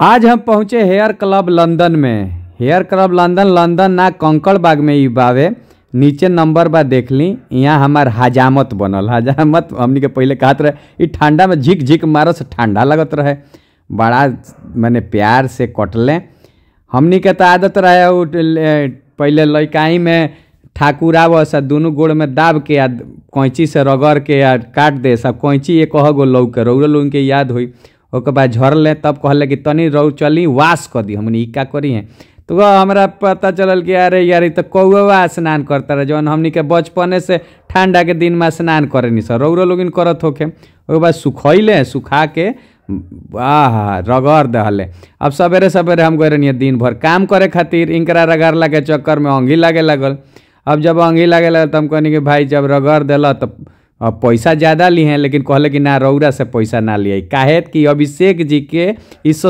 आज हम पहुँचे हेयर क्लब लंदन में। हेयर क्लब लंदन लंदन ना कंकड़ बाग में ई बावे। नीचे नंबर बा देख ली। यहाँ हमार हजामत बनल। हजामत, हमनी के पहले कहत रहे, ई ठंडा में झिक झिक मार से ठंडा लगत रहे। बड़ा मैंने प्यार से कटले। हमनी के तो आदत रहे पहले लइकाई में ठाकुर आवस आ दोनों गोड़ में दाब के आ, कैंची से रगड़ के आ, काट दे सब कैंची एक गो लौके के रौड़ लोगन के याद होई। ओकर बाद झरले तब कहले कि, तनी रौ चली वाश कर दी हमनी, ई का करी हैं? तो हमरा पता चलल कि, अरे यार, ई तो कौआ स्नान करता रहे। जौन हमनी के बचपने से ठंडा के दिन में स्नान करे नी सर। रौरो लोगिन करत होके। बाद सुखैले सुखा के आह, रगड़ दहले। अब सवेरे सवेरे हम गए रहनी दिन भर काम करे खातिर। इनकरा रगड़ला के चक्कर में अंगी लागे लागल। अब जब अंगी लागे लागल तो हम कहनी कि, भाई, जब रगड़ दिल तो अब पैसा ज़्यादा ली हैं, लेकिन कहले कि ना रौरा से पैसा ना लिया काहे कि अभिषेक जी के इस